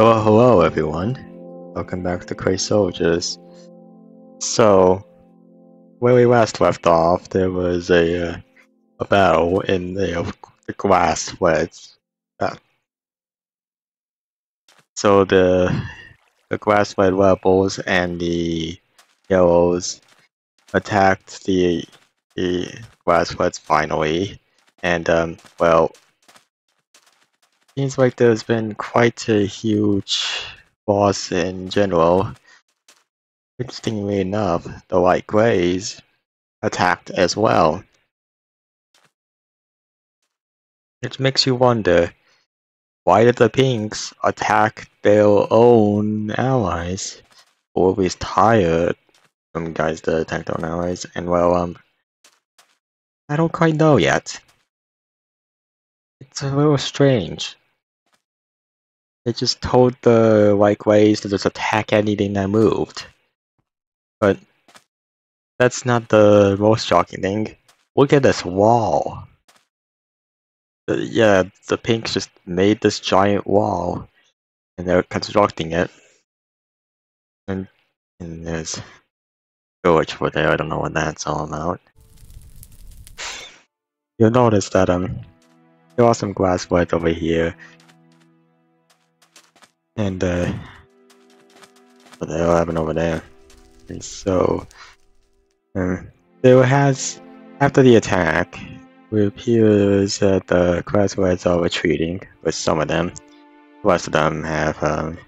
Hello, hello, everyone. Welcome back to Clay Soldiers. So, where we last left off, there was a uh, a battle in the, uh, the glass wedge. Uh, so the the glass wedge rebels and the yellows attacked the the glass wedge finally, and um, well, Seems like there's been quite a huge loss in general. Interestingly enough, the light grays attacked as well. It makes you wonder, why did the pinks attack their own allies? Least hire some guys that attack their own allies, and well, um, I don't quite know yet. It's a little strange. They just told the like ways to just attack anything that moved. But that's not the most shocking thing. Look at this wall. The, yeah, the pinks just made this giant wall. And they're constructing it. And, and there's village over there, I don't know what that's all about. You'll notice that um there are some glass white over here and uh, what the hell happened over there? And so, um, there has after the attack, it appears that the classmates are retreating, with some of them. The rest of them have um,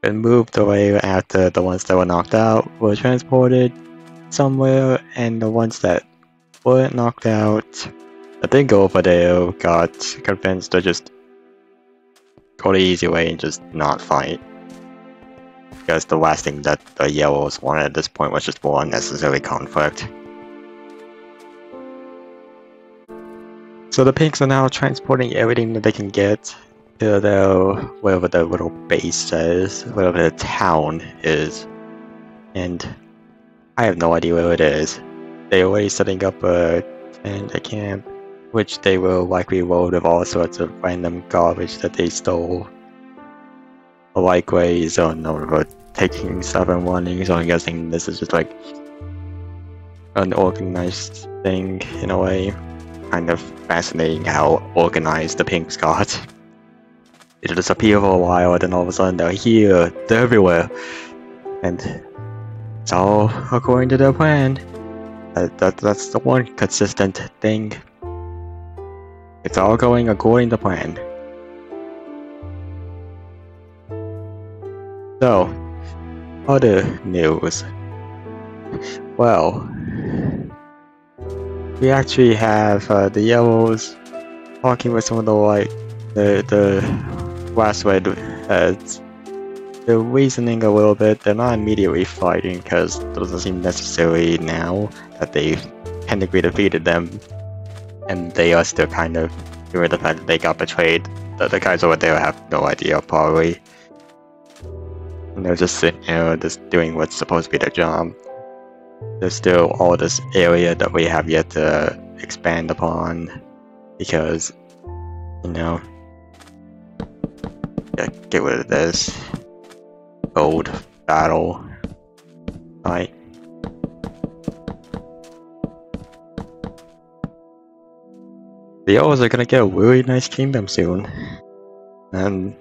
been moved away after the ones that were knocked out were transported somewhere, and the ones that weren't knocked out, I think over there got convinced to just go the easy way and just not fight. Because the last thing that the yellows wanted at this point was just more unnecessary conflict. So the pinks are now transporting everything that they can get to their wherever the little base is, wherever the town is. And I have no idea where it is. They're already setting up a tent, a camp, which they will likely load with all sorts of random garbage that they stole. Likewise, on over taking stuff and running, so I'm guessing this is just like an organized thing in a way. Kind of fascinating how organized the pinks got. It'll disappear for a while, then all of a sudden they're here, they're everywhere. And it's all according to their plan. That, that, that's the one consistent thing it's all going according to plan. So, other news. Well, we actually have uh, the yellows talking with some of the white, the the Westwood heads. They're reasoning a little bit. They're not immediately fighting because it doesn't seem necessary now that they've technically defeated them and they are still kind of doing the fact that they got betrayed. The, the guys over there have no idea, probably. And they're just sitting there, just doing what's supposed to be their job. There's still all this area that we have yet to expand upon, because, you know, get rid of this old battle the O's are gonna get a really nice kingdom soon. And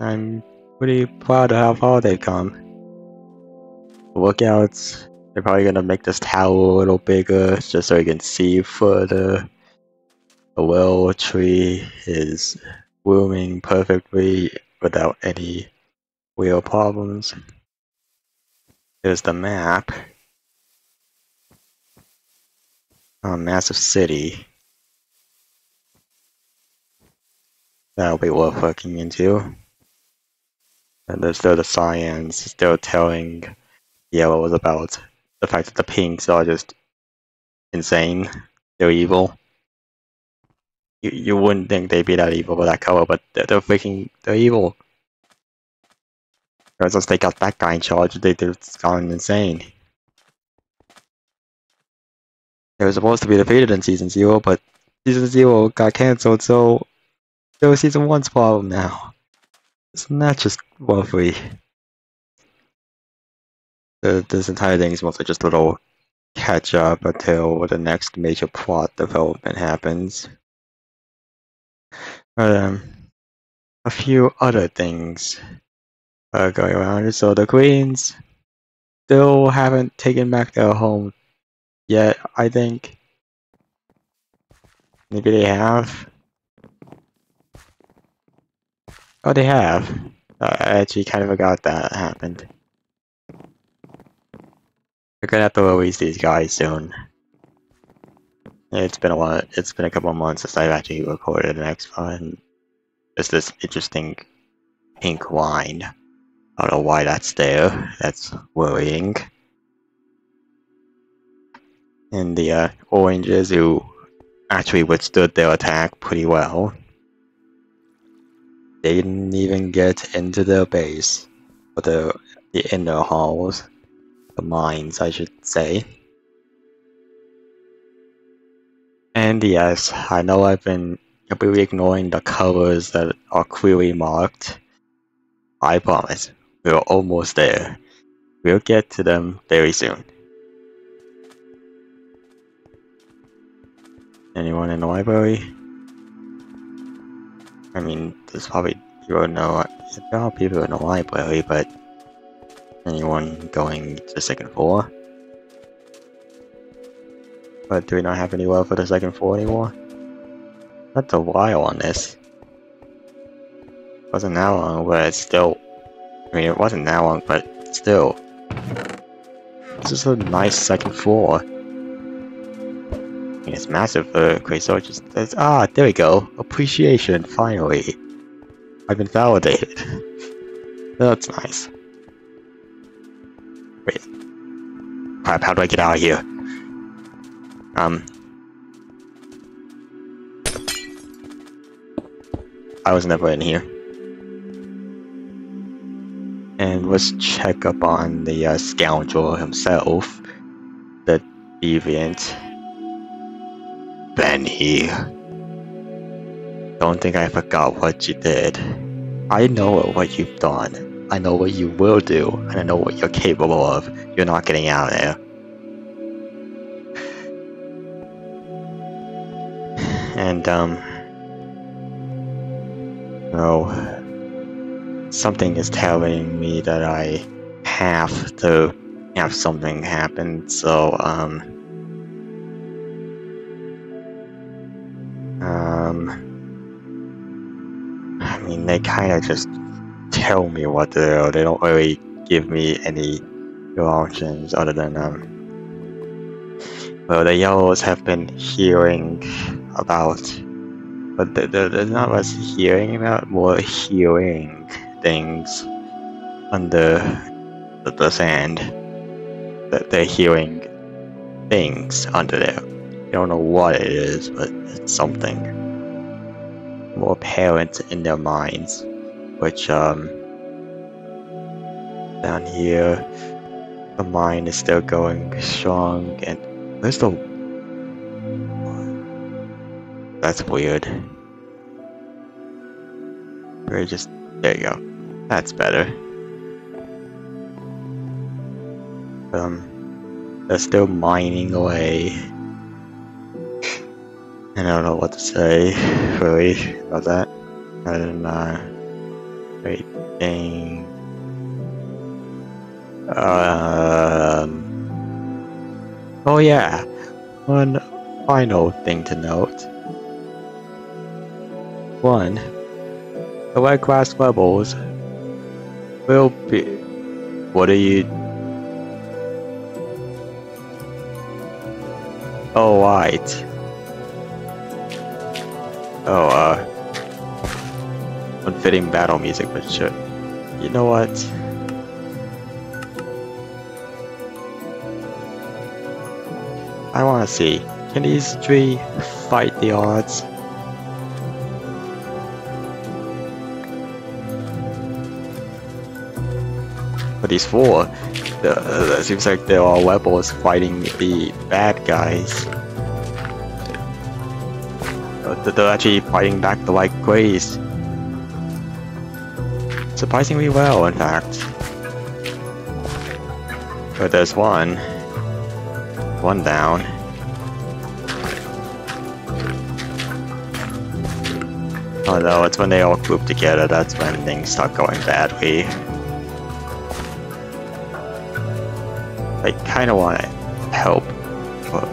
I'm pretty proud of how far they've come. Lookouts, they're probably gonna make this tower a little bigger just so you can see further. The willow tree is blooming perfectly without any real problems. There's the map. A massive city. That'll be worth looking into. And there's still the science, still telling yellows about the fact that the pinks are just insane. They're evil. You, you wouldn't think they'd be that evil with that color, but they're, they're freaking, they're evil. Since they got that guy in charge, they, they've gone insane. They were supposed to be defeated in Season 0, but Season 0 got cancelled, so was season one's problem now. It's not just roughly. The, this entire thing is mostly just a little catch up until the next major plot development happens. Um, a few other things uh, going around. So the queens still haven't taken back their home yet. I think maybe they have. Oh, they have. Uh, I actually kind of forgot that happened. We're gonna have to release these guys soon. It's been a while. It's been a couple months since I've actually recorded an X File. There's this interesting pink line. I don't know why that's there. That's worrying. And the uh, oranges who actually withstood their attack pretty well. They didn't even get into the base, or the, the inner halls, the mines, I should say. And yes, I know I've been completely ignoring the colors that are clearly marked. I promise, we're almost there. We'll get to them very soon. Anyone in the library? I mean, there's probably people know there are people in the library, but anyone going to the second floor? But do we not have any love for the second floor anymore? That's a while on this. Wasn't that long, but it's still. I mean, it wasn't that long, but still. This is a nice second floor. It's massive for Quasar. Just ah, there we go. Appreciation, finally. I've been validated. That's nice. Wait. Crap, how do I get out of here? Um. I was never in here. And let's check up on the uh, scoundrel himself, the deviant. Benny. Don't think I forgot what you did. I know what you've done. I know what you will do, and I know what you're capable of. You're not getting out of there. And, um... No. Something is telling me that I have to have something happen, so. Um... Mean, they kind of just tell me what to do. They don't really give me any options other than, um... Well, the yellows have been hearing about but there's not much hearing about more hearing things under the, the sand that they're hearing things under there you don't know what it is but it's something more apparent in their minds which um down here the mind is still going strong and there's the that's weird. We're just... There you go. That's better. Um, they're still mining away. I don't know what to say, really, about that. Other than, uh... Wait, dang... Um... Oh yeah, one final thing to note. One, the white glass bubbles will be. What are you? Oh, white. Oh, uh. Unfitting battle music, but sure. You know what? I wanna see. Can these three fight the odds? But these four, the, it seems like they're all rebels fighting the bad guys. Uh, they're actually fighting back the white grays. surprisingly well, in fact. But there's one. One down. Although it's when they all group together, that's when things start going badly. I kinda wanna help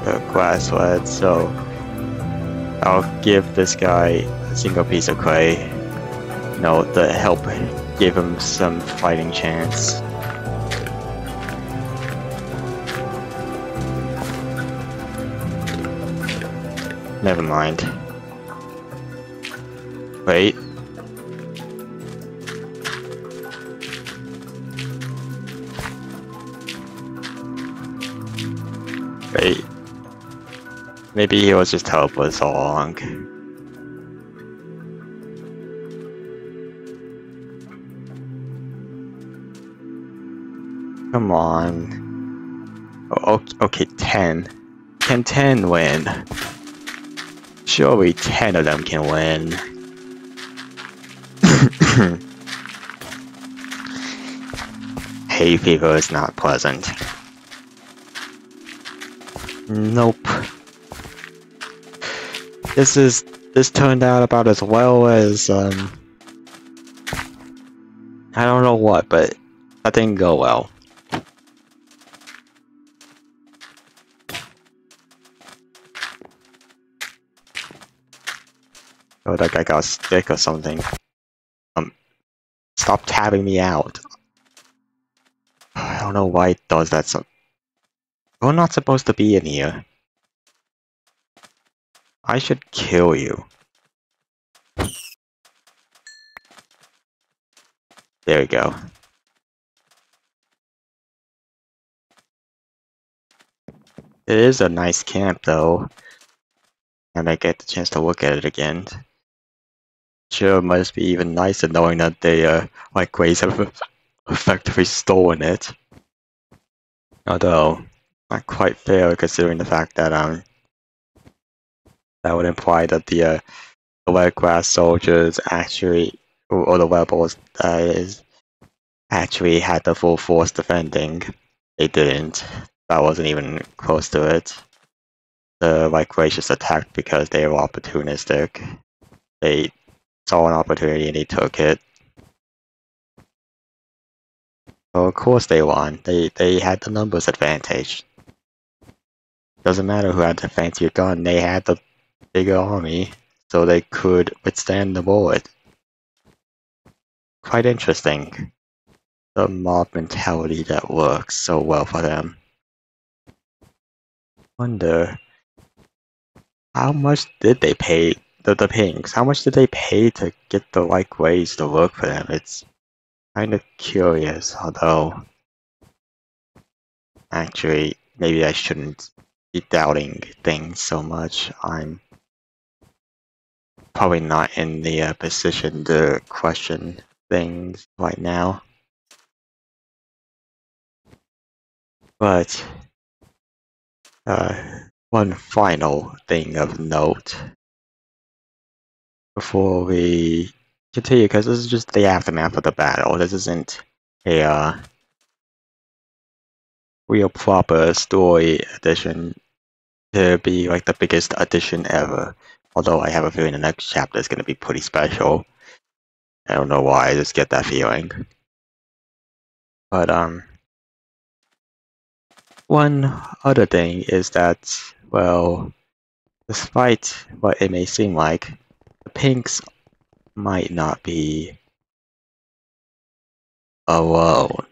the grasswood, so I'll give this guy a single piece of clay. You know, to help give him some fighting chance. Never mind. Wait. Maybe he was just helpless all along. Come on. Oh, okay, 10. Can 10 win? Surely 10 of them can win. hay fever is not pleasant. Nope. This is this turned out about as well as um I don't know what, but that didn't go well. Oh, that guy got a stick or something. Um, stop tabbing me out. I don't know why it does that. So You're not supposed to be in here. I should kill you. There we go. It is a nice camp though. And I get the chance to look at it again. Sure must be even nicer knowing that they uh like ways have effectively stolen it. Although not quite fair considering the fact that um that would imply that the uh, the red grass soldiers actually or, or the rebels that is actually had the full force defending. They didn't. That wasn't even close to it. The white racists attacked because they were opportunistic. They saw an opportunity and they took it. Well, of course they won. They they had the numbers advantage. Doesn't matter who had the fancier gun, they had the bigger army, so they could withstand the bullet. Quite interesting. The mob mentality that works so well for them. Wonder how much did they pay the, the pinks? How much did they pay to get the like ways to work for them? It's kind of curious, although actually maybe I shouldn't be doubting things so much. I'm probably not in the uh, position to question things right now. But uh, one final thing of note before we continue, because this is just the aftermath of the battle. This isn't a uh, real proper story edition to be like the biggest addition ever. Although I have a feeling the next chapter is going to be pretty special. I don't know why, I just get that feeling. But, um, one other thing is that, well, despite what it may seem like, the pinks might not be alone.